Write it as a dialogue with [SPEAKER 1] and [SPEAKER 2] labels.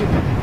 [SPEAKER 1] Спасибо.